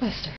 Lester.